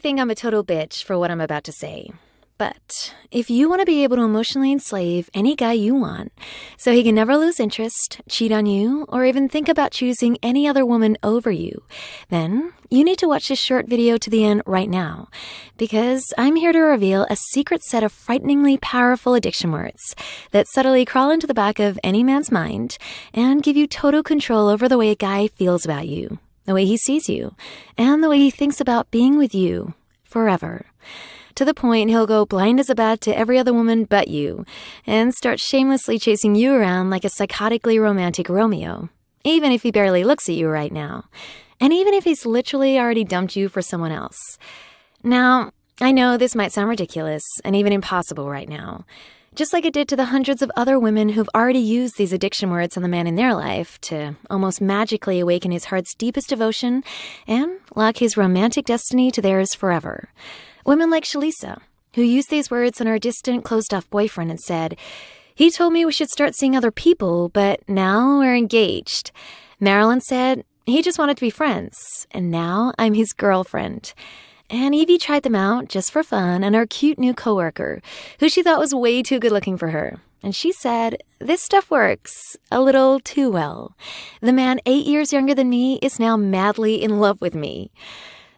think I'm a total bitch for what I'm about to say. But if you want to be able to emotionally enslave any guy you want, so he can never lose interest, cheat on you, or even think about choosing any other woman over you, then you need to watch this short video to the end right now. Because I'm here to reveal a secret set of frighteningly powerful addiction words that subtly crawl into the back of any man's mind and give you total control over the way a guy feels about you, the way he sees you, and the way he thinks about being with you forever to the point he'll go blind as a bat to every other woman but you, and start shamelessly chasing you around like a psychotically romantic Romeo, even if he barely looks at you right now, and even if he's literally already dumped you for someone else. Now, I know this might sound ridiculous and even impossible right now. Just like it did to the hundreds of other women who've already used these addiction words on the man in their life to almost magically awaken his heart's deepest devotion and lock his romantic destiny to theirs forever. Women like Shalisa, who used these words on her distant, closed off boyfriend and said, He told me we should start seeing other people, but now we're engaged. Marilyn said, He just wanted to be friends, and now I'm his girlfriend. And Evie tried them out just for fun and her cute new coworker, who she thought was way too good looking for her. And she said, This stuff works a little too well. The man eight years younger than me is now madly in love with me.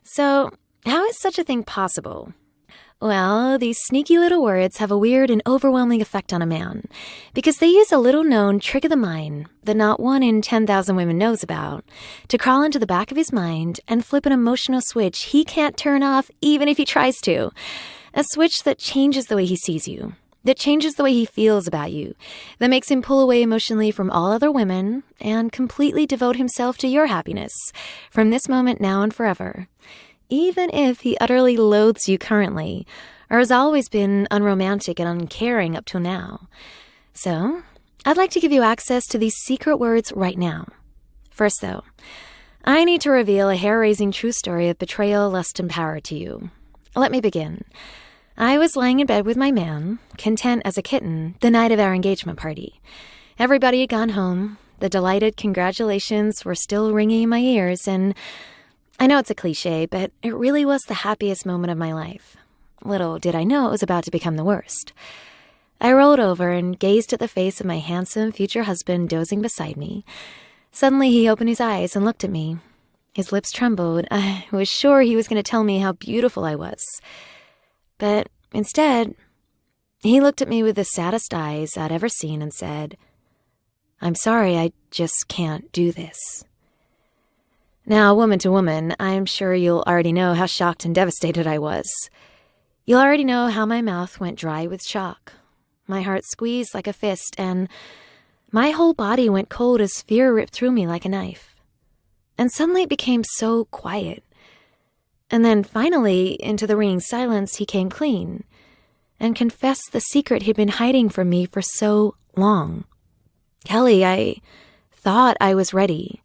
So how is such a thing possible? Well, these sneaky little words have a weird and overwhelming effect on a man because they use a little known trick of the mind that not one in 10,000 women knows about to crawl into the back of his mind and flip an emotional switch he can't turn off even if he tries to. A switch that changes the way he sees you, that changes the way he feels about you, that makes him pull away emotionally from all other women and completely devote himself to your happiness from this moment now and forever even if he utterly loathes you currently, or has always been unromantic and uncaring up till now. So, I'd like to give you access to these secret words right now. First, though, I need to reveal a hair raising true story of betrayal, lust, and power to you. Let me begin. I was lying in bed with my man, content as a kitten, the night of our engagement party. Everybody had gone home. The delighted congratulations were still ringing in my ears, and I know it's a cliche, but it really was the happiest moment of my life. Little did I know it was about to become the worst. I rolled over and gazed at the face of my handsome future husband dozing beside me. Suddenly, he opened his eyes and looked at me. His lips trembled. I was sure he was going to tell me how beautiful I was. But instead, he looked at me with the saddest eyes I'd ever seen and said, I'm sorry, I just can't do this. Now, woman to woman, I'm sure you'll already know how shocked and devastated I was. You'll already know how my mouth went dry with shock. My heart squeezed like a fist, and my whole body went cold as fear ripped through me like a knife. And suddenly it became so quiet. And then finally, into the ringing silence, he came clean and confessed the secret he'd been hiding from me for so long. Kelly, I thought I was ready.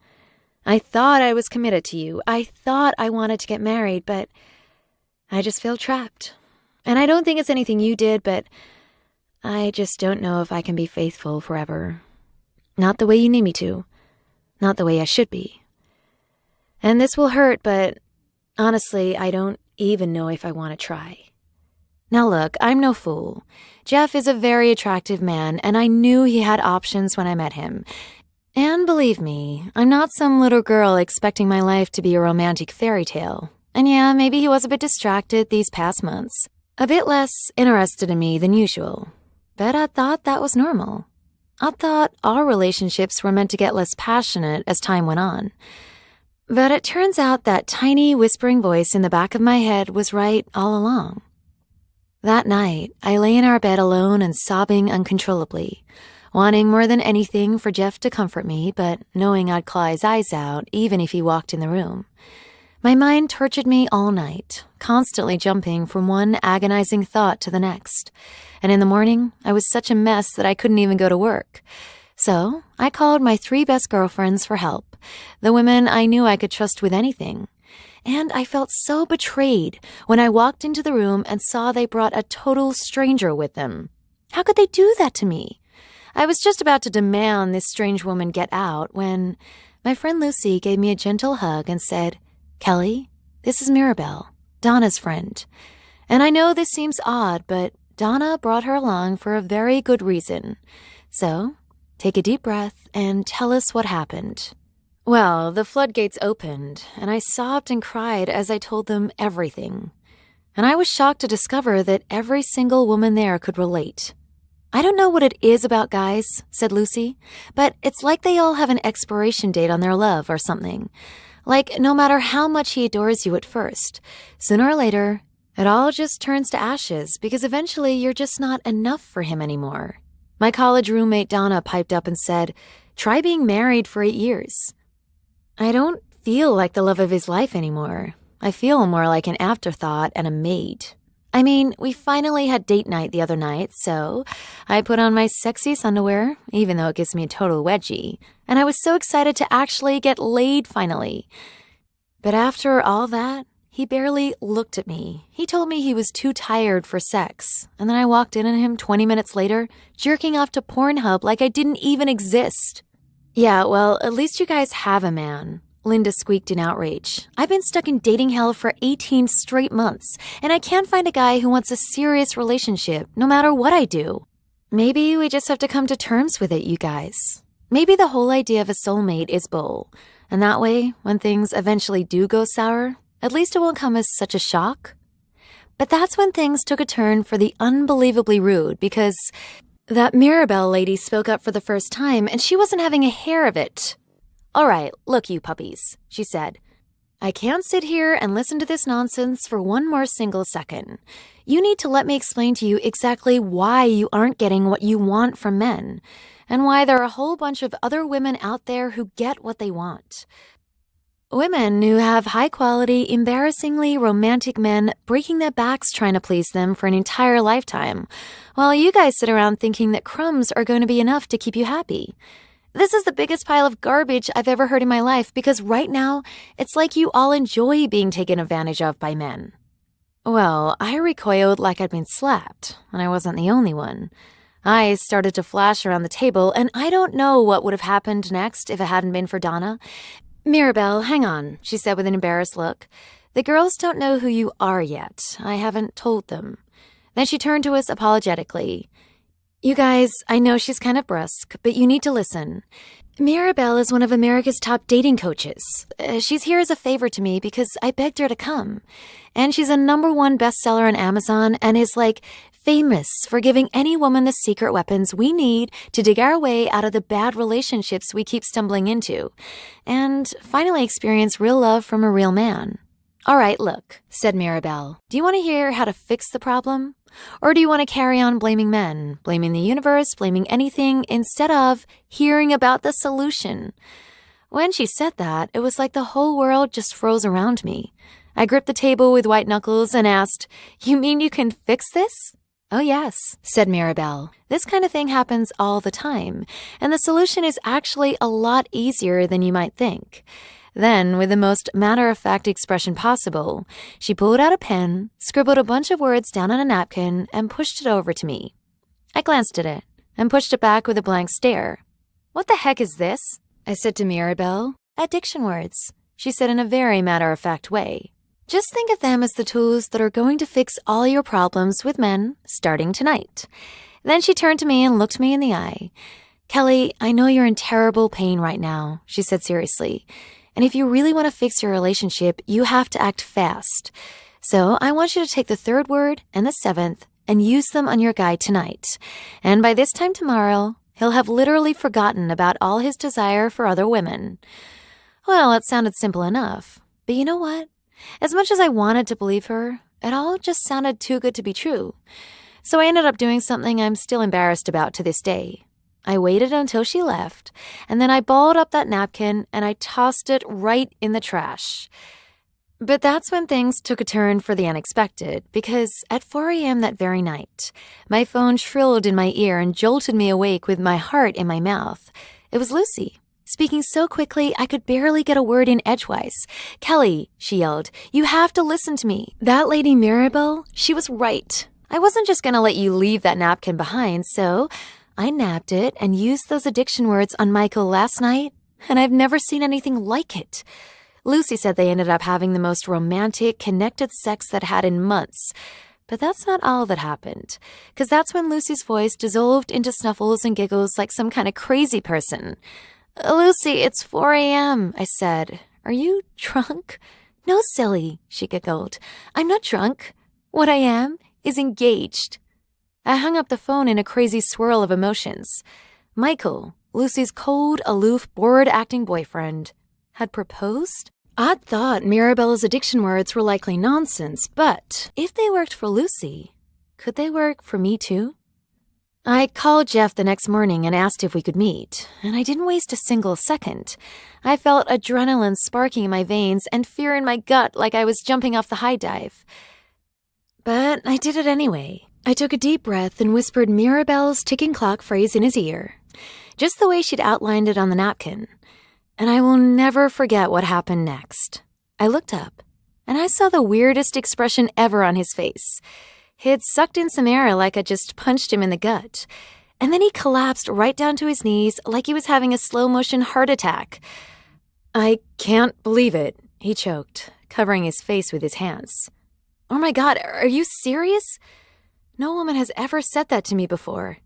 I thought I was committed to you. I thought I wanted to get married, but I just feel trapped. And I don't think it's anything you did, but I just don't know if I can be faithful forever. Not the way you need me to. Not the way I should be. And this will hurt, but honestly, I don't even know if I want to try. Now, look, I'm no fool. Jeff is a very attractive man, and I knew he had options when I met him. And believe me, I'm not some little girl expecting my life to be a romantic fairy tale. And yeah, maybe he was a bit distracted these past months, a bit less interested in me than usual. But I thought that was normal. I thought all relationships were meant to get less passionate as time went on. But it turns out that tiny whispering voice in the back of my head was right all along. That night, I lay in our bed alone and sobbing uncontrollably wanting more than anything for Jeff to comfort me, but knowing I'd claw his eyes out even if he walked in the room. My mind tortured me all night, constantly jumping from one agonizing thought to the next. And in the morning, I was such a mess that I couldn't even go to work. So I called my three best girlfriends for help, the women I knew I could trust with anything. And I felt so betrayed when I walked into the room and saw they brought a total stranger with them. How could they do that to me? I was just about to demand this strange woman get out when my friend Lucy gave me a gentle hug and said, Kelly, this is Mirabelle. Donna's friend. And I know this seems odd, but Donna brought her along for a very good reason. So, take a deep breath and tell us what happened. Well, the floodgates opened, and I sobbed and cried as I told them everything. And I was shocked to discover that every single woman there could relate. I don't know what it is about guys, said Lucy, but it's like they all have an expiration date on their love or something. Like, no matter how much he adores you at first, sooner or later, it all just turns to ashes because eventually you're just not enough for him anymore. My college roommate Donna piped up and said, Try being married for eight years. I don't feel like the love of his life anymore. I feel more like an afterthought and a maid. I mean, we finally had date night the other night, so I put on my sexiest underwear, even though it gives me a total wedgie, and I was so excited to actually get laid finally. But after all that, he barely looked at me. He told me he was too tired for sex, and then I walked in on him 20 minutes later, jerking off to Pornhub like I didn't even exist. Yeah, well, at least you guys have a man. Linda squeaked in outrage. I've been stuck in dating hell for 18 straight months, and I can't find a guy who wants a serious relationship, no matter what I do. Maybe we just have to come to terms with it, you guys. Maybe the whole idea of a soulmate is bull, and that way, when things eventually do go sour, at least it won't come as such a shock. But that's when things took a turn for the unbelievably rude because that Mirabelle lady spoke up for the first time, and she wasn't having a hair of it. All right, look, you puppies, she said. I can't sit here and listen to this nonsense for one more single second. You need to let me explain to you exactly why you aren't getting what you want from men, and why there are a whole bunch of other women out there who get what they want. Women who have high quality, embarrassingly romantic men breaking their backs trying to please them for an entire lifetime, while you guys sit around thinking that crumbs are going to be enough to keep you happy. This is the biggest pile of garbage I've ever heard in my life because right now, it's like you all enjoy being taken advantage of by men. Well, I recoiled like I'd been slapped, and I wasn't the only one. Eyes started to flash around the table, and I don't know what would have happened next if it hadn't been for Donna. Mirabelle, hang on, she said with an embarrassed look. The girls don't know who you are yet. I haven't told them. Then she turned to us apologetically. You guys, I know she's kind of brusque, but you need to listen. Mirabelle is one of America's top dating coaches. Uh, she's here as a favor to me because I begged her to come. And she's a number one bestseller on Amazon and is like famous for giving any woman the secret weapons we need to dig our way out of the bad relationships we keep stumbling into, and finally experience real love from a real man. All right, look, said Mirabelle. Do you want to hear how to fix the problem? Or do you want to carry on blaming men, blaming the universe, blaming anything, instead of hearing about the solution? When she said that, it was like the whole world just froze around me. I gripped the table with white knuckles and asked, You mean you can fix this? Oh, yes, said Mirabelle. This kind of thing happens all the time, and the solution is actually a lot easier than you might think. Then, with the most matter of fact expression possible, she pulled out a pen, scribbled a bunch of words down on a napkin, and pushed it over to me. I glanced at it and pushed it back with a blank stare. What the heck is this? I said to Mirabelle. Addiction words, she said in a very matter of fact way. Just think of them as the tools that are going to fix all your problems with men starting tonight. Then she turned to me and looked me in the eye. Kelly, I know you're in terrible pain right now, she said seriously. And if you really want to fix your relationship, you have to act fast. So I want you to take the third word and the seventh and use them on your guy tonight. And by this time tomorrow, he'll have literally forgotten about all his desire for other women. Well, it sounded simple enough. But you know what? As much as I wanted to believe her, it all just sounded too good to be true. So I ended up doing something I'm still embarrassed about to this day. I waited until she left, and then I balled up that napkin and I tossed it right in the trash. But that's when things took a turn for the unexpected, because at 4 a.m. that very night, my phone shrilled in my ear and jolted me awake with my heart in my mouth. It was Lucy speaking so quickly I could barely get a word in edgewise. Kelly, she yelled, you have to listen to me. That lady Mirabelle, she was right. I wasn't just gonna let you leave that napkin behind, so I nabbed it and used those addiction words on Michael last night, and I've never seen anything like it. Lucy said they ended up having the most romantic, connected sex that had in months. But that's not all that happened, because that's when Lucy's voice dissolved into snuffles and giggles like some kind of crazy person. Lucy, it's 4 a.m., I said. Are you drunk? No, silly, she giggled. I'm not drunk. What I am is engaged. I hung up the phone in a crazy swirl of emotions. Michael, Lucy's cold, aloof, bored acting boyfriend, had proposed? I'd thought Mirabella's addiction words were likely nonsense, but if they worked for Lucy, could they work for me too? I called Jeff the next morning and asked if we could meet, and I didn't waste a single second. I felt adrenaline sparking in my veins and fear in my gut like I was jumping off the high dive. But I did it anyway. I took a deep breath and whispered Mirabelle's ticking clock phrase in his ear, just the way she'd outlined it on the napkin and I will never forget what happened next. I looked up, and I saw the weirdest expression ever on his face. He had sucked in some air like I just punched him in the gut, and then he collapsed right down to his knees like he was having a slow motion heart attack. I can't believe it, he choked, covering his face with his hands. Oh my god, are you serious? No woman has ever said that to me before.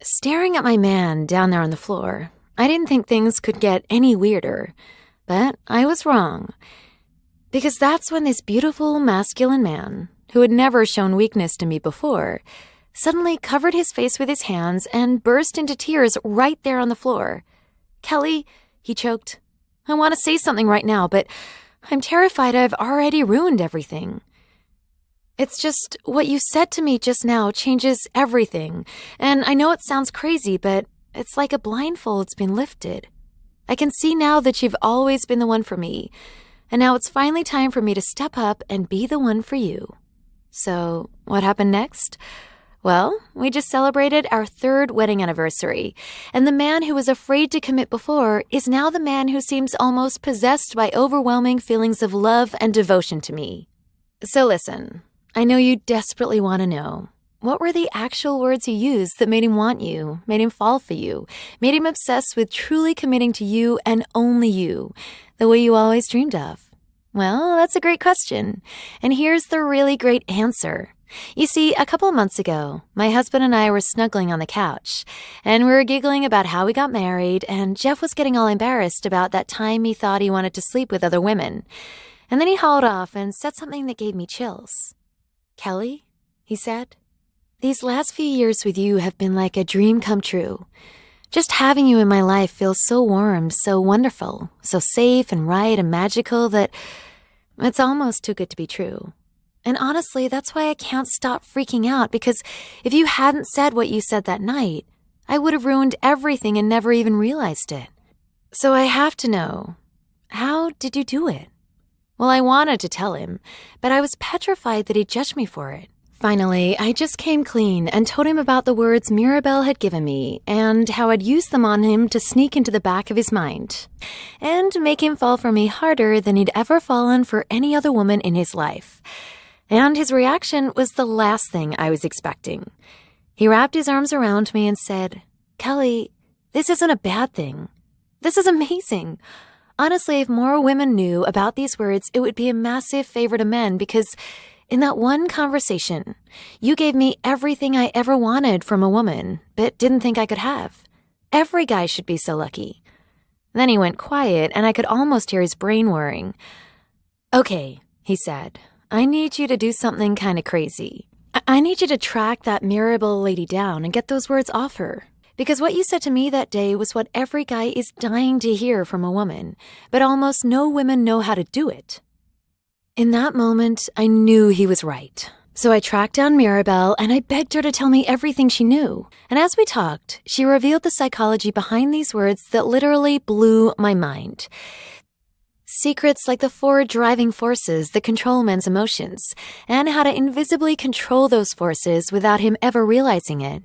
Staring at my man down there on the floor, I didn't think things could get any weirder, but I was wrong. Because that's when this beautiful masculine man, who had never shown weakness to me before, suddenly covered his face with his hands and burst into tears right there on the floor. Kelly, he choked, I want to say something right now, but I'm terrified I've already ruined everything. It's just what you said to me just now changes everything. And I know it sounds crazy, but it's like a blindfold's been lifted. I can see now that you've always been the one for me, and now it's finally time for me to step up and be the one for you. So, what happened next? Well, we just celebrated our third wedding anniversary, and the man who was afraid to commit before is now the man who seems almost possessed by overwhelming feelings of love and devotion to me. So listen, I know you desperately want to know. What were the actual words he used that made him want you, made him fall for you, made him obsessed with truly committing to you and only you, the way you always dreamed of? Well, that's a great question. And here's the really great answer. You see, a couple of months ago, my husband and I were snuggling on the couch, and we were giggling about how we got married, and Jeff was getting all embarrassed about that time he thought he wanted to sleep with other women. And then he hauled off and said something that gave me chills. Kelly, he said, these last few years with you have been like a dream come true. Just having you in my life feels so warm, so wonderful, so safe and right and magical that it's almost too good to be true. And honestly, that's why I can't stop freaking out because if you hadn't said what you said that night, I would have ruined everything and never even realized it. So I have to know how did you do it? Well, I wanted to tell him, but I was petrified that he'd judge me for it. Finally, I just came clean and told him about the words Mirabelle had given me and how I'd used them on him to sneak into the back of his mind and make him fall for me harder than he'd ever fallen for any other woman in his life. And his reaction was the last thing I was expecting. He wrapped his arms around me and said, Kelly, this isn't a bad thing. This is amazing. Honestly, if more women knew about these words, it would be a massive favor to men because in that one conversation, you gave me everything I ever wanted from a woman, but didn't think I could have. Every guy should be so lucky. Then he went quiet, and I could almost hear his brain whirring. Okay, he said, I need you to do something kind of crazy. I-, I need you to track that Mirabelle lady down and get those words off her. Because what you said to me that day was what every guy is dying to hear from a woman, but almost no women know how to do it. In that moment, I knew he was right. So I tracked down Mirabelle and I begged her to tell me everything she knew. And as we talked, she revealed the psychology behind these words that literally blew my mind. Secrets like the four driving forces that control men's emotions, and how to invisibly control those forces without him ever realizing it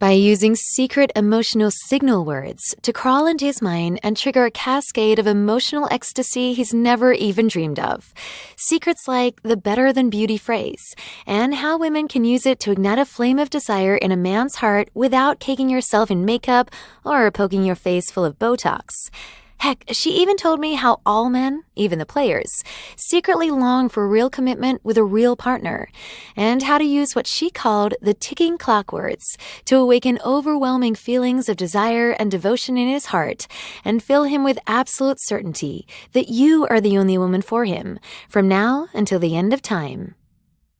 by using secret emotional signal words to crawl into his mind and trigger a cascade of emotional ecstasy he's never even dreamed of. Secrets like the better than beauty phrase, and how women can use it to ignite a flame of desire in a man's heart without caking yourself in makeup or poking your face full of Botox. Heck, she even told me how all men, even the players, secretly long for real commitment with a real partner, and how to use what she called the ticking clock words to awaken overwhelming feelings of desire and devotion in his heart and fill him with absolute certainty that you are the only woman for him, from now until the end of time.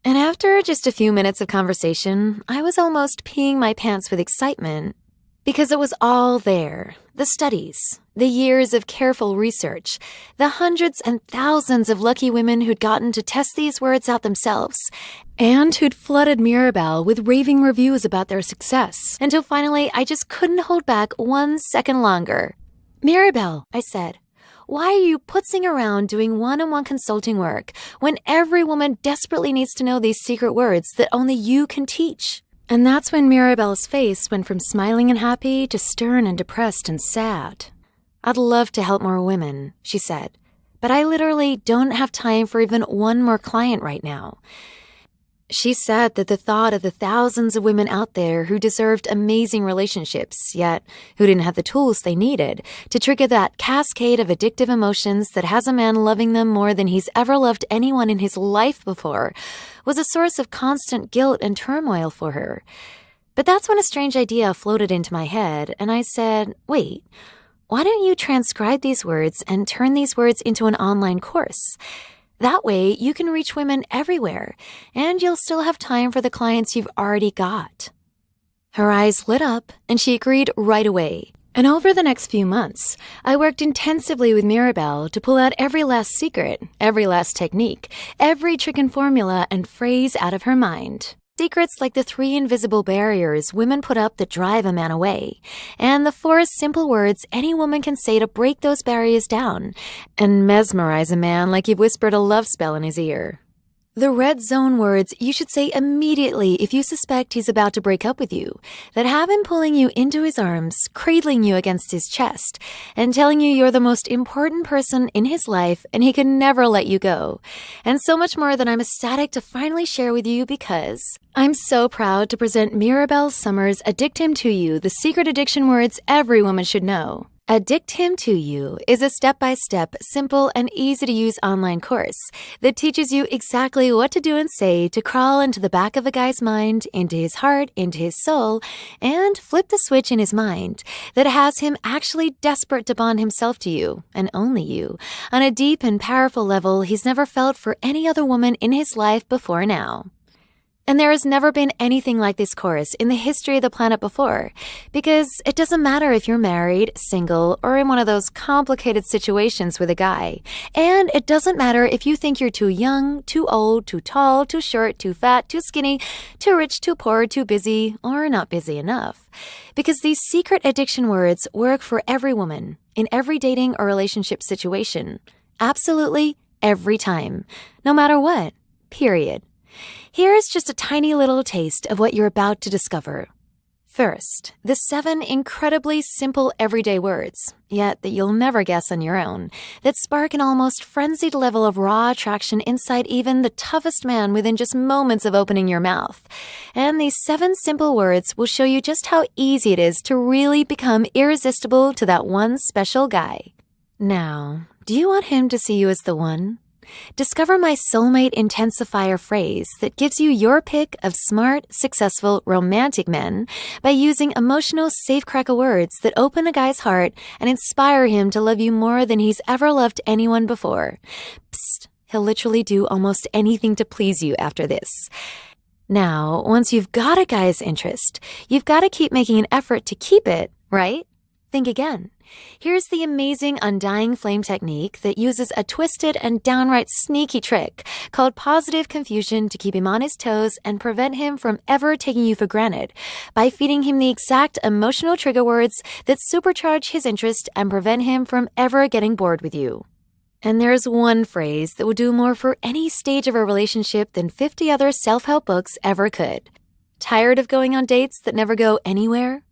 And after just a few minutes of conversation, I was almost peeing my pants with excitement because it was all there the studies, the years of careful research, the hundreds and thousands of lucky women who'd gotten to test these words out themselves, and who'd flooded Mirabelle with raving reviews about their success, until finally I just couldn't hold back one second longer. Mirabelle, I said, why are you putzing around doing one on one consulting work when every woman desperately needs to know these secret words that only you can teach? And that's when Mirabelle's face went from smiling and happy to stern and depressed and sad. I'd love to help more women, she said, but I literally don't have time for even one more client right now. She said that the thought of the thousands of women out there who deserved amazing relationships, yet who didn't have the tools they needed to trigger that cascade of addictive emotions that has a man loving them more than he's ever loved anyone in his life before, was a source of constant guilt and turmoil for her. But that's when a strange idea floated into my head, and I said, wait, why don't you transcribe these words and turn these words into an online course? That way, you can reach women everywhere, and you'll still have time for the clients you've already got. Her eyes lit up, and she agreed right away. And over the next few months, I worked intensively with Mirabelle to pull out every last secret, every last technique, every trick and formula and phrase out of her mind. Secrets like the three invisible barriers women put up that drive a man away, and the four simple words any woman can say to break those barriers down and mesmerize a man like you've whispered a love spell in his ear. The red zone words you should say immediately if you suspect he's about to break up with you, that have him pulling you into his arms, cradling you against his chest, and telling you you're the most important person in his life and he can never let you go. And so much more that I'm ecstatic to finally share with you because I'm so proud to present Mirabelle Summers Addict Him to You, the secret addiction words every woman should know. Addict Him to You is a step by step, simple, and easy to use online course that teaches you exactly what to do and say to crawl into the back of a guy's mind, into his heart, into his soul, and flip the switch in his mind that has him actually desperate to bond himself to you, and only you, on a deep and powerful level he's never felt for any other woman in his life before now. And there has never been anything like this chorus in the history of the planet before, because it doesn't matter if you're married, single, or in one of those complicated situations with a guy. And it doesn't matter if you think you're too young, too old, too tall, too short, too fat, too skinny, too rich, too poor, too busy, or not busy enough. Because these secret addiction words work for every woman, in every dating or relationship situation. Absolutely every time. No matter what. Period. Here's just a tiny little taste of what you're about to discover. First, the seven incredibly simple everyday words, yet that you'll never guess on your own, that spark an almost frenzied level of raw attraction inside even the toughest man within just moments of opening your mouth. And these seven simple words will show you just how easy it is to really become irresistible to that one special guy. Now, do you want him to see you as the one? Discover my soulmate intensifier phrase that gives you your pick of smart, successful, romantic men by using emotional safecracker words that open a guy's heart and inspire him to love you more than he's ever loved anyone before. Psst, he'll literally do almost anything to please you after this. Now, once you've got a guy's interest, you've got to keep making an effort to keep it, right? Think again. Here's the amazing undying flame technique that uses a twisted and downright sneaky trick called positive confusion to keep him on his toes and prevent him from ever taking you for granted by feeding him the exact emotional trigger words that supercharge his interest and prevent him from ever getting bored with you. And there's one phrase that will do more for any stage of a relationship than 50 other self help books ever could. Tired of going on dates that never go anywhere?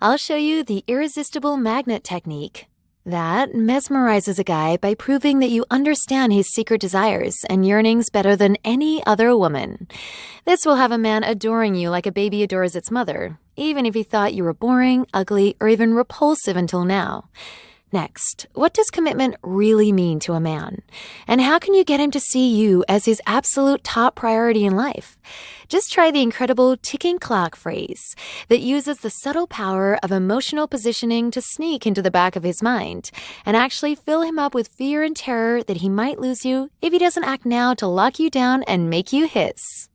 I'll show you the irresistible magnet technique. That mesmerizes a guy by proving that you understand his secret desires and yearnings better than any other woman. This will have a man adoring you like a baby adores its mother, even if he thought you were boring, ugly, or even repulsive until now. Next, what does commitment really mean to a man? And how can you get him to see you as his absolute top priority in life? Just try the incredible ticking clock phrase that uses the subtle power of emotional positioning to sneak into the back of his mind and actually fill him up with fear and terror that he might lose you if he doesn't act now to lock you down and make you hiss.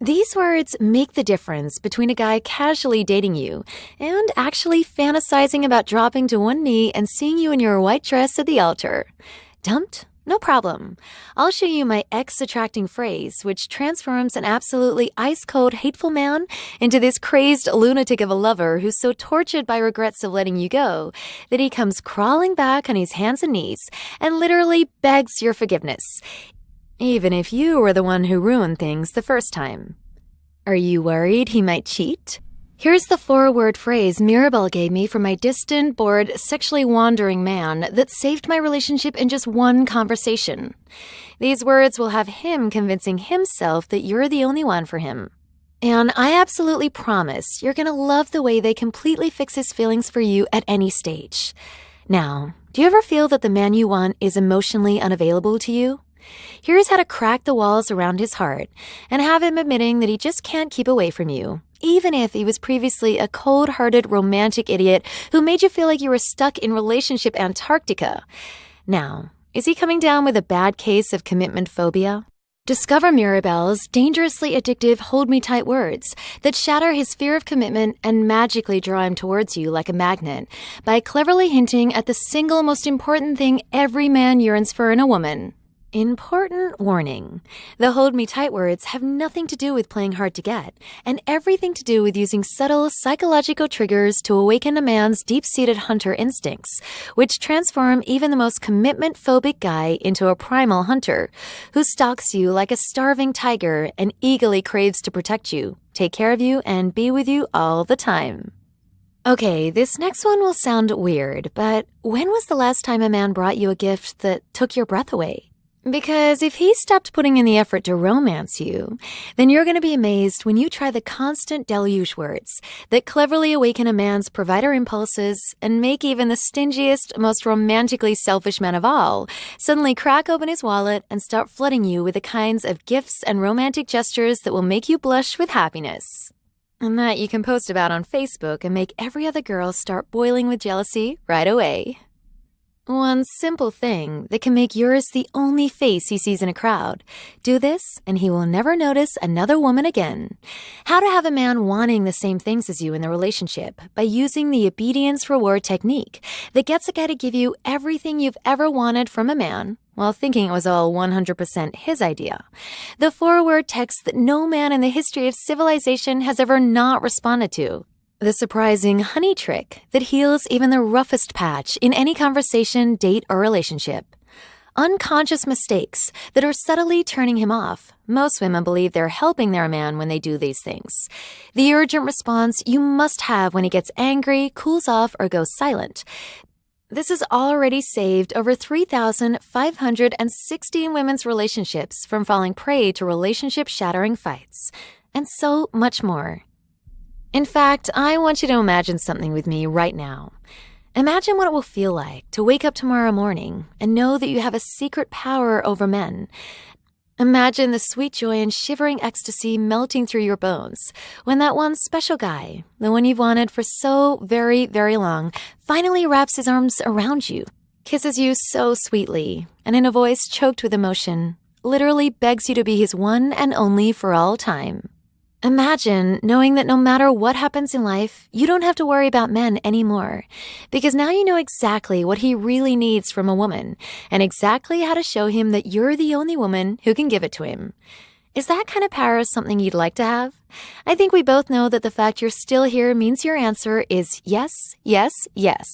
These words make the difference between a guy casually dating you and actually fantasizing about dropping to one knee and seeing you in your white dress at the altar. Dumped? No problem. I'll show you my ex attracting phrase, which transforms an absolutely ice cold, hateful man into this crazed lunatic of a lover who's so tortured by regrets of letting you go that he comes crawling back on his hands and knees and literally begs your forgiveness even if you were the one who ruined things the first time. Are you worried he might cheat? Here's the four word phrase Mirabelle gave me from my distant, bored, sexually wandering man that saved my relationship in just one conversation. These words will have him convincing himself that you're the only one for him. And I absolutely promise you're gonna love the way they completely fix his feelings for you at any stage. Now, do you ever feel that the man you want is emotionally unavailable to you? Here's how to crack the walls around his heart and have him admitting that he just can't keep away from you, even if he was previously a cold hearted romantic idiot who made you feel like you were stuck in relationship Antarctica. Now, is he coming down with a bad case of commitment phobia? Discover Mirabelle's dangerously addictive hold me tight words that shatter his fear of commitment and magically draw him towards you like a magnet by cleverly hinting at the single most important thing every man yearns for in a woman Important warning. The hold me tight words have nothing to do with playing hard to get and everything to do with using subtle psychological triggers to awaken a man's deep seated hunter instincts, which transform even the most commitment phobic guy into a primal hunter who stalks you like a starving tiger and eagerly craves to protect you, take care of you, and be with you all the time. Okay, this next one will sound weird, but when was the last time a man brought you a gift that took your breath away? Because if he stopped putting in the effort to romance you, then you're going to be amazed when you try the constant deluge words that cleverly awaken a man's provider impulses and make even the stingiest, most romantically selfish man of all suddenly crack open his wallet and start flooding you with the kinds of gifts and romantic gestures that will make you blush with happiness. And that you can post about on Facebook and make every other girl start boiling with jealousy right away. One simple thing that can make yours the only face he sees in a crowd. Do this, and he will never notice another woman again. How to have a man wanting the same things as you in the relationship by using the obedience reward technique that gets a guy to give you everything you've ever wanted from a man while thinking it was all 100% his idea. The four word text that no man in the history of civilization has ever not responded to. The surprising honey trick that heals even the roughest patch in any conversation, date, or relationship. Unconscious mistakes that are subtly turning him off. Most women believe they're helping their man when they do these things. The urgent response you must have when he gets angry, cools off, or goes silent. This has already saved over 3,516 women's relationships from falling prey to relationship shattering fights, and so much more. In fact, I want you to imagine something with me right now. Imagine what it will feel like to wake up tomorrow morning and know that you have a secret power over men. Imagine the sweet joy and shivering ecstasy melting through your bones when that one special guy, the one you've wanted for so very, very long, finally wraps his arms around you, kisses you so sweetly, and in a voice choked with emotion, literally begs you to be his one and only for all time. Imagine knowing that no matter what happens in life, you don't have to worry about men anymore. Because now you know exactly what he really needs from a woman and exactly how to show him that you're the only woman who can give it to him. Is that kind of power something you'd like to have? I think we both know that the fact you're still here means your answer is yes, yes, yes.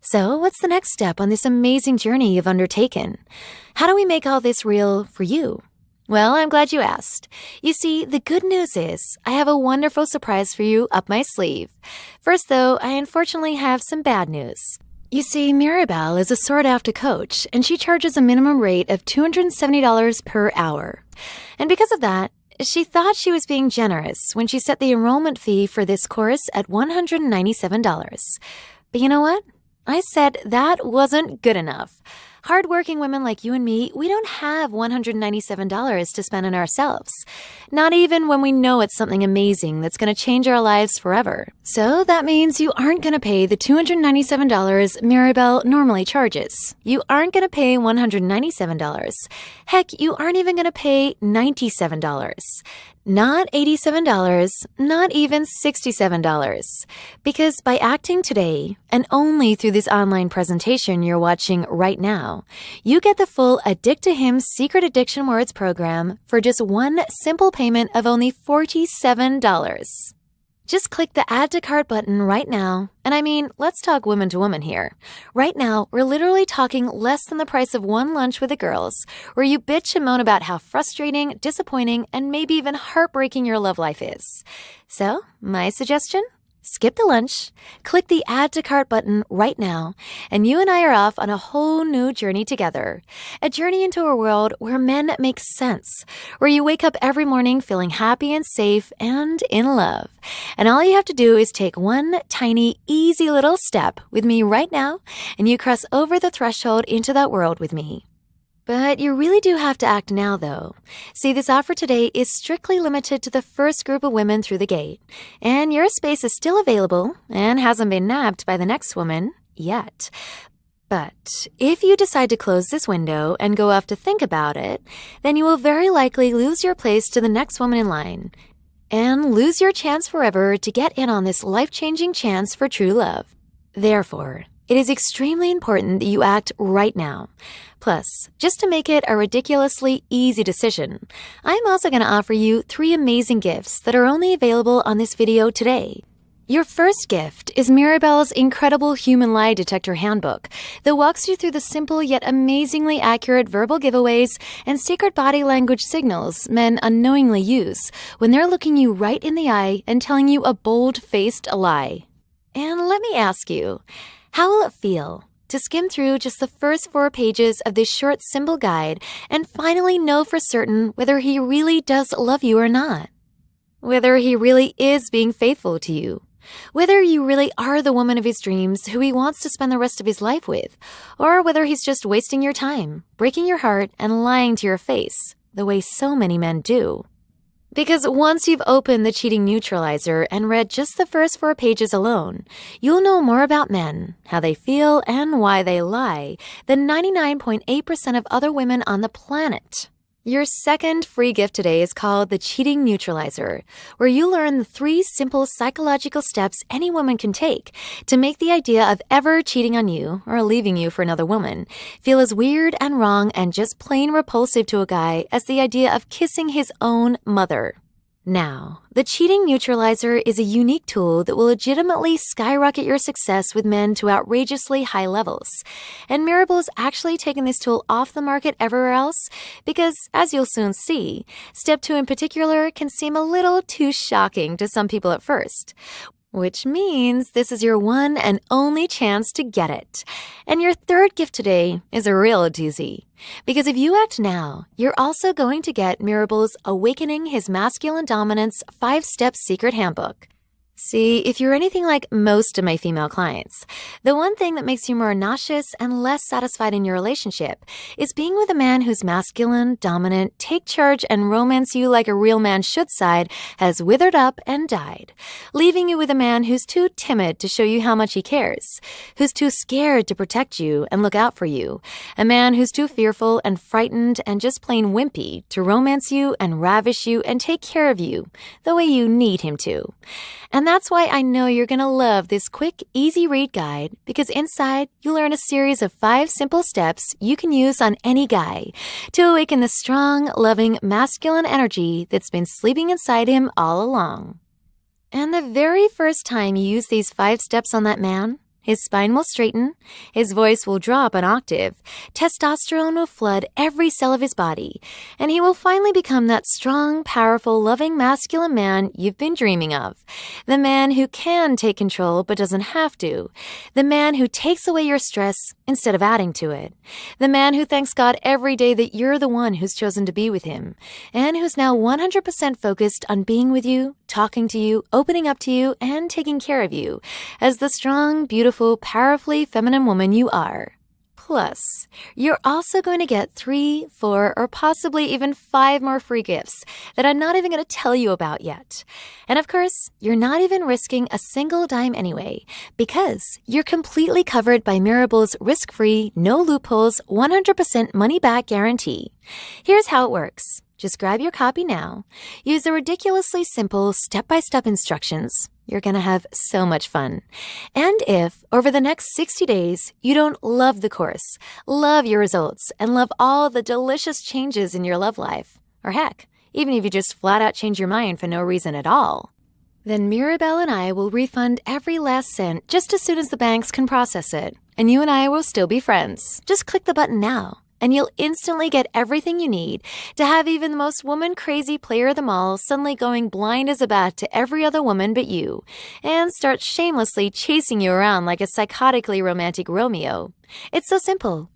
So, what's the next step on this amazing journey you've undertaken? How do we make all this real for you? Well, I'm glad you asked. You see, the good news is I have a wonderful surprise for you up my sleeve. First, though, I unfortunately have some bad news. You see, Mirabelle is a sought after coach, and she charges a minimum rate of $270 per hour. And because of that, she thought she was being generous when she set the enrollment fee for this course at $197. But you know what? I said that wasn't good enough. Hardworking women like you and me, we don't have $197 to spend on ourselves. Not even when we know it's something amazing that's going to change our lives forever. So that means you aren't going to pay the $297 Mirabelle normally charges. You aren't going to pay $197. Heck, you aren't even going to pay $97. Not $87, not even $67. Because by acting today, and only through this online presentation you're watching right now, you get the full Addict to Him Secret Addiction Words program for just one simple payment of only $47. Just click the Add to Cart button right now. And I mean, let's talk woman to woman here. Right now, we're literally talking less than the price of one lunch with the girls, where you bitch and moan about how frustrating, disappointing, and maybe even heartbreaking your love life is. So, my suggestion? Skip the lunch, click the add to cart button right now, and you and I are off on a whole new journey together. A journey into a world where men make sense, where you wake up every morning feeling happy and safe and in love. And all you have to do is take one tiny, easy little step with me right now, and you cross over the threshold into that world with me. But you really do have to act now, though. See, this offer today is strictly limited to the first group of women through the gate, and your space is still available and hasn't been nabbed by the next woman yet. But if you decide to close this window and go off to think about it, then you will very likely lose your place to the next woman in line and lose your chance forever to get in on this life changing chance for true love. Therefore, it is extremely important that you act right now. Plus, just to make it a ridiculously easy decision, I'm also going to offer you three amazing gifts that are only available on this video today. Your first gift is Mirabelle's incredible human lie detector handbook that walks you through the simple yet amazingly accurate verbal giveaways and secret body language signals men unknowingly use when they're looking you right in the eye and telling you a bold faced lie. And let me ask you, how will it feel to skim through just the first four pages of this short symbol guide and finally know for certain whether he really does love you or not? Whether he really is being faithful to you? Whether you really are the woman of his dreams who he wants to spend the rest of his life with? Or whether he's just wasting your time, breaking your heart, and lying to your face, the way so many men do? Because once you've opened the cheating neutralizer and read just the first four pages alone, you'll know more about men, how they feel, and why they lie than 99.8% of other women on the planet. Your second free gift today is called the Cheating Neutralizer, where you learn the three simple psychological steps any woman can take to make the idea of ever cheating on you or leaving you for another woman feel as weird and wrong and just plain repulsive to a guy as the idea of kissing his own mother. Now, the cheating neutralizer is a unique tool that will legitimately skyrocket your success with men to outrageously high levels. And Mirabelle has actually taken this tool off the market everywhere else because, as you'll soon see, step two in particular can seem a little too shocking to some people at first. Which means this is your one and only chance to get it. And your third gift today is a real doozy. Because if you act now, you're also going to get Mirabelle's Awakening His Masculine Dominance 5 Step Secret Handbook. See, if you're anything like most of my female clients, the one thing that makes you more nauseous and less satisfied in your relationship is being with a man whose masculine, dominant, take charge and romance you like a real man should side has withered up and died, leaving you with a man who's too timid to show you how much he cares, who's too scared to protect you and look out for you, a man who's too fearful and frightened and just plain wimpy to romance you and ravish you and take care of you the way you need him to. And and that's why I know you're going to love this quick, easy read guide because inside you learn a series of five simple steps you can use on any guy to awaken the strong, loving, masculine energy that's been sleeping inside him all along. And the very first time you use these five steps on that man, his spine will straighten, his voice will drop an octave, testosterone will flood every cell of his body, and he will finally become that strong, powerful, loving, masculine man you've been dreaming of. The man who can take control but doesn't have to. The man who takes away your stress instead of adding to it. The man who thanks God every day that you're the one who's chosen to be with him, and who's now 100% focused on being with you, talking to you, opening up to you, and taking care of you as the strong, beautiful, beautiful, powerfully feminine woman you are. Plus, you're also going to get three, four, or possibly even five more free gifts that I'm not even going to tell you about yet. And of course, you're not even risking a single dime anyway, because you're completely covered by Mirabelle's risk free, no loopholes, 100% money back guarantee. Here's how it works. Just grab your copy now. Use the ridiculously simple step by step instructions you're going to have so much fun. And if, over the next 60 days, you don't love the course, love your results, and love all the delicious changes in your love life, or heck, even if you just flat out change your mind for no reason at all, then Mirabelle and I will refund every last cent just as soon as the banks can process it. And you and I will still be friends. Just click the button now and you'll instantly get everything you need to have even the most woman crazy player of them all suddenly going blind as a bat to every other woman but you, and start shamelessly chasing you around like a psychotically romantic Romeo. It's so simple.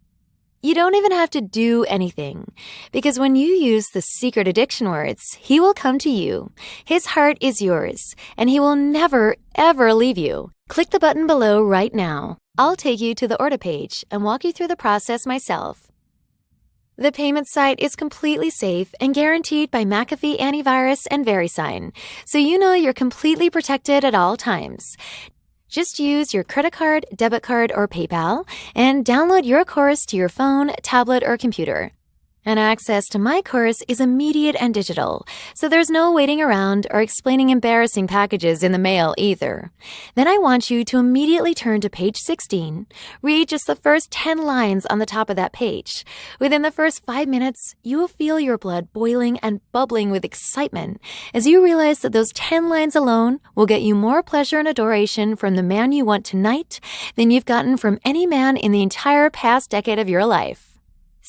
You don't even have to do anything, because when you use the secret addiction words, he will come to you. His heart is yours, and he will never, ever leave you. Click the button below right now. I'll take you to the order page and walk you through the process myself. The payment site is completely safe and guaranteed by McAfee Antivirus and VeriSign, so you know you're completely protected at all times. Just use your credit card, debit card, or PayPal and download your course to your phone, tablet, or computer. And access to my course is immediate and digital, so there's no waiting around or explaining embarrassing packages in the mail either. Then I want you to immediately turn to page 16. Read just the first 10 lines on the top of that page. Within the first five minutes, you will feel your blood boiling and bubbling with excitement as you realize that those 10 lines alone will get you more pleasure and adoration from the man you want tonight than you've gotten from any man in the entire past decade of your life.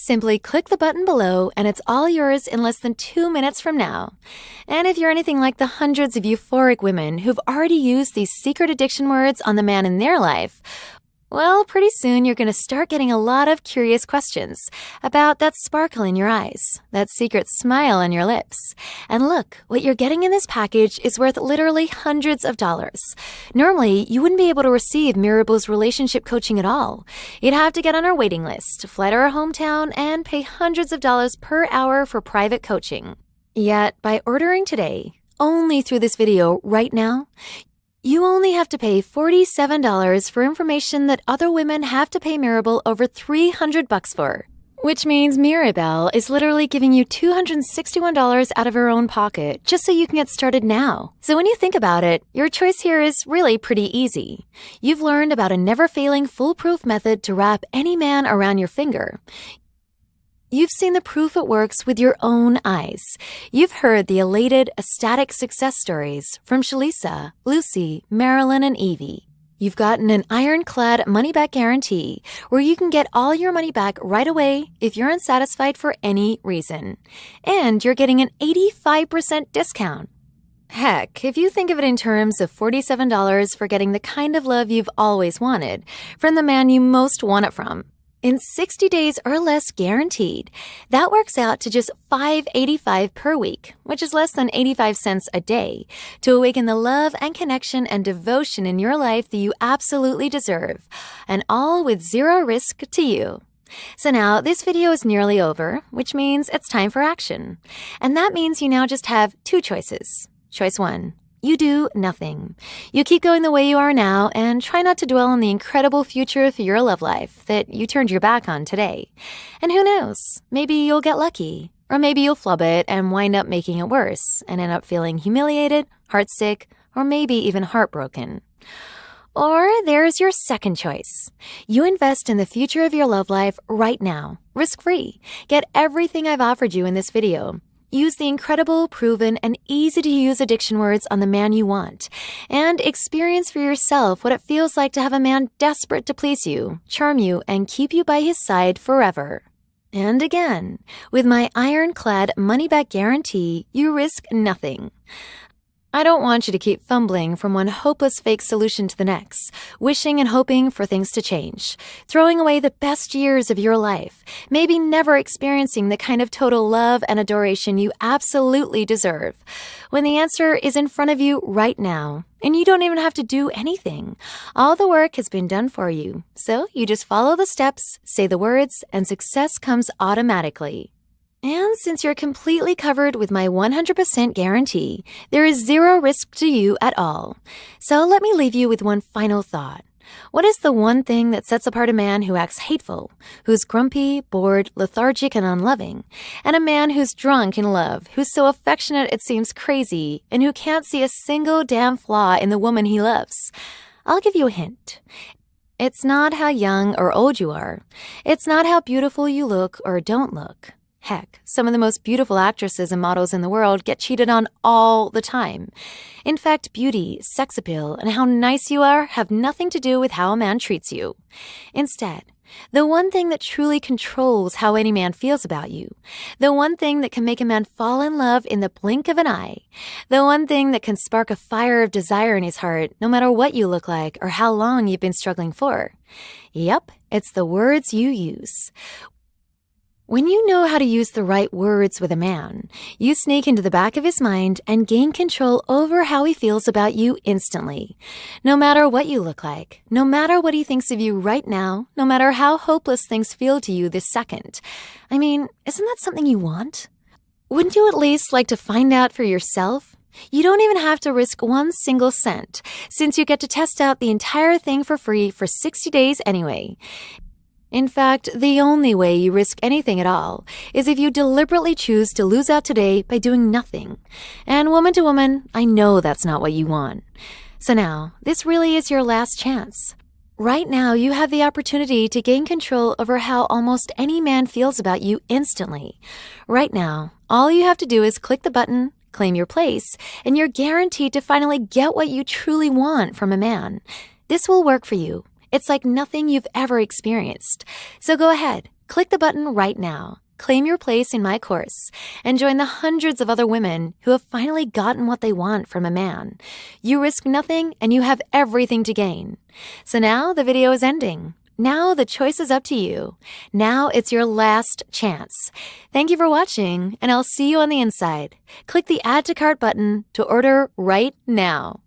Simply click the button below and it's all yours in less than two minutes from now. And if you're anything like the hundreds of euphoric women who've already used these secret addiction words on the man in their life, well, pretty soon you're going to start getting a lot of curious questions about that sparkle in your eyes, that secret smile on your lips. And look, what you're getting in this package is worth literally hundreds of dollars. Normally, you wouldn't be able to receive Mirabelle's relationship coaching at all. You'd have to get on our waiting list, fly to our hometown, and pay hundreds of dollars per hour for private coaching. Yet, by ordering today, only through this video right now, you only have to pay $47 for information that other women have to pay Mirabelle over 300 bucks for. Which means Mirabelle is literally giving you $261 out of her own pocket just so you can get started now. So when you think about it, your choice here is really pretty easy. You've learned about a never failing foolproof method to wrap any man around your finger. You've seen the proof it works with your own eyes. You've heard the elated, ecstatic success stories from Shalisa, Lucy, Marilyn, and Evie. You've gotten an ironclad money back guarantee where you can get all your money back right away if you're unsatisfied for any reason. And you're getting an 85% discount. Heck, if you think of it in terms of $47 for getting the kind of love you've always wanted from the man you most want it from, in 60 days or less guaranteed. That works out to just $5.85 per week, which is less than 85 cents a day, to awaken the love and connection and devotion in your life that you absolutely deserve, and all with zero risk to you. So now this video is nearly over, which means it's time for action. And that means you now just have two choices. Choice one, you do nothing. You keep going the way you are now and try not to dwell on the incredible future for your love life that you turned your back on today. And who knows? Maybe you'll get lucky. Or maybe you'll flub it and wind up making it worse and end up feeling humiliated, heartsick, or maybe even heartbroken. Or there's your second choice. You invest in the future of your love life right now, risk free. Get everything I've offered you in this video Use the incredible, proven, and easy to use addiction words on the man you want, and experience for yourself what it feels like to have a man desperate to please you, charm you, and keep you by his side forever. And again, with my ironclad money back guarantee, you risk nothing. I don't want you to keep fumbling from one hopeless fake solution to the next, wishing and hoping for things to change, throwing away the best years of your life, maybe never experiencing the kind of total love and adoration you absolutely deserve, when the answer is in front of you right now, and you don't even have to do anything. All the work has been done for you, so you just follow the steps, say the words, and success comes automatically. And since you're completely covered with my 100% guarantee, there is zero risk to you at all. So let me leave you with one final thought. What is the one thing that sets apart a man who acts hateful, who's grumpy, bored, lethargic, and unloving, and a man who's drunk in love, who's so affectionate it seems crazy, and who can't see a single damn flaw in the woman he loves? I'll give you a hint. It's not how young or old you are. It's not how beautiful you look or don't look. Heck, some of the most beautiful actresses and models in the world get cheated on all the time. In fact, beauty, sex appeal, and how nice you are have nothing to do with how a man treats you. Instead, the one thing that truly controls how any man feels about you, the one thing that can make a man fall in love in the blink of an eye, the one thing that can spark a fire of desire in his heart no matter what you look like or how long you've been struggling for. Yep, it's the words you use. When you know how to use the right words with a man, you sneak into the back of his mind and gain control over how he feels about you instantly. No matter what you look like, no matter what he thinks of you right now, no matter how hopeless things feel to you this second. I mean, isn't that something you want? Wouldn't you at least like to find out for yourself? You don't even have to risk one single cent, since you get to test out the entire thing for free for 60 days anyway. In fact, the only way you risk anything at all is if you deliberately choose to lose out today by doing nothing. And woman to woman, I know that's not what you want. So now, this really is your last chance. Right now, you have the opportunity to gain control over how almost any man feels about you instantly. Right now, all you have to do is click the button, claim your place, and you're guaranteed to finally get what you truly want from a man. This will work for you it's like nothing you've ever experienced. So go ahead, click the button right now. Claim your place in my course and join the hundreds of other women who have finally gotten what they want from a man. You risk nothing and you have everything to gain. So now the video is ending. Now the choice is up to you. Now it's your last chance. Thank you for watching and I'll see you on the inside. Click the add to cart button to order right now.